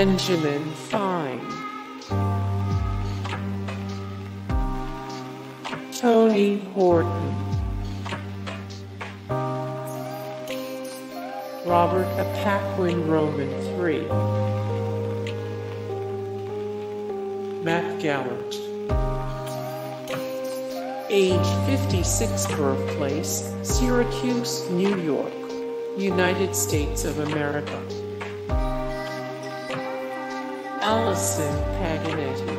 Benjamin Fine. Tony Horton. Robert A Paquin Roman III. Matt Gallant. Age 56 birthplace, Syracuse, New York, United States of America. Allison Paganetti.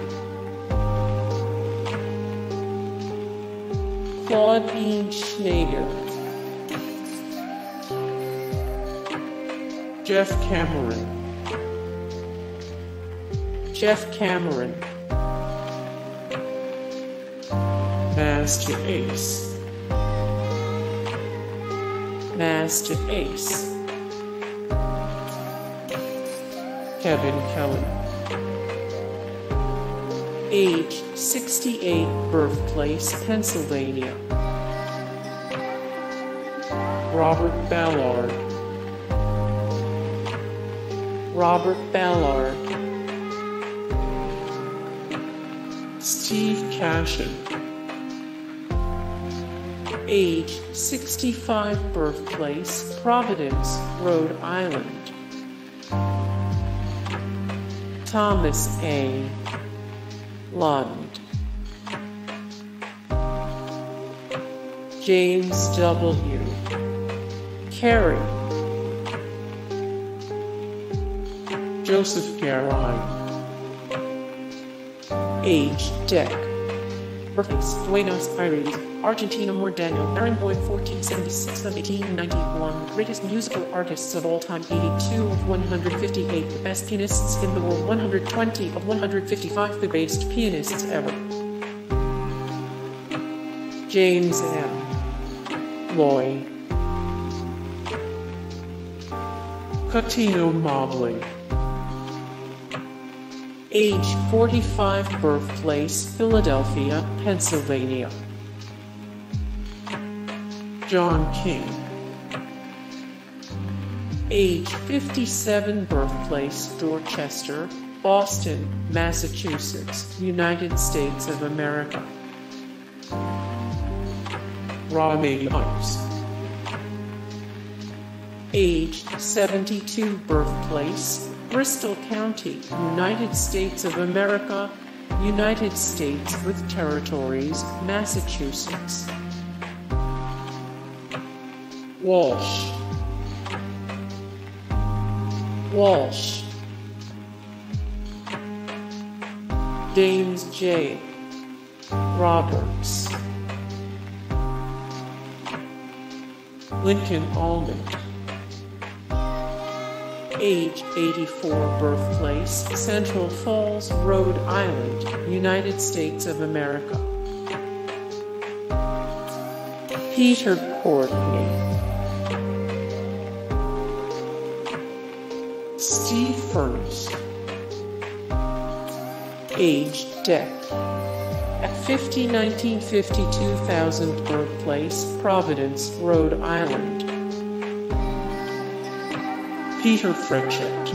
Claudine Schneider. Geoff Cameron. Geoff Cameron. Masta Ace. Masta Ace. Kevin Kelly. Age 68, birthplace Pennsylvania. Robert Ballard. Robert Ballard. Steve Cascione. Age 65, birthplace Providence, Rhode Island. Thomas A. Lund. James W. Carey. Joseph Garrahy. Age Deck. Birthplace Buenos Aires, Argentina Daniel Aaron Boyd 1476 of 1891 Greatest musical artists of all time 82 of 158 The best pianists in the world 120 of 155 The greatest pianists ever. James M. Loy. Cuttino Mobley. Age 45 Birthplace Philadelphia, Pennsylvania John King. Age 57 Birthplace Dorchester, Boston, Massachusetts, United States of America. Ronnie Ives Age 72 Birthplace Bristol County, United States of America, United States with Territories, Massachusetts. Walsh. Walsh. James J. Roberts. Lincoln Almond age 84 birthplace, Central Falls, Rhode Island, United States of America. Peter Courtney. Steve Furness. Age Deck. At 50 1952,000 birthplace, Providence, Rhode Island. Peter Frechette.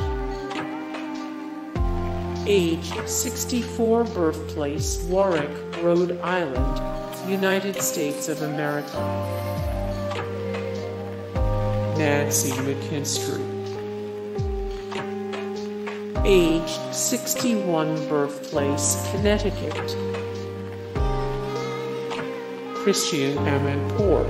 Age 64, birthplace Warwick, Rhode Island, United States of America. Nancy McKinstry. Age 61, birthplace Connecticut. Christiane Amanpour.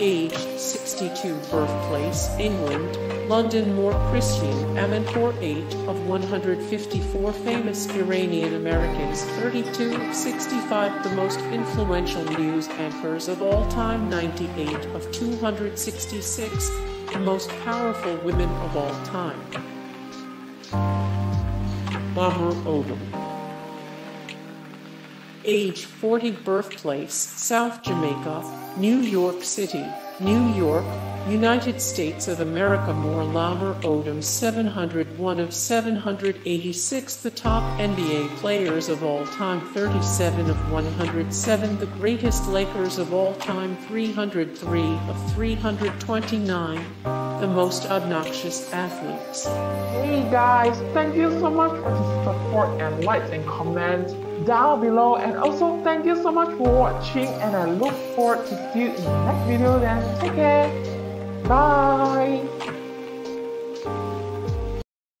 Age 62 birthplace, England, London More Christiane, Amanpour 8 of 154 famous Iranian Americans, 32 of 65 the most influential news anchors of all time, 98 of 266 the most powerful women of all time. Lamar Odom Age 40 birthplace, South Jamaica, New York City, New York, United States of America More Lamar Odom 701 of 786 The top NBA players of all time 37 of 107 The greatest Lakers of all time 303 of 329 the most obnoxious athletes. Hey guys, thank you so much for the support and likes and comments down below and also thank you so much for watching and I look forward to see you in the next video then. Take care. Bye.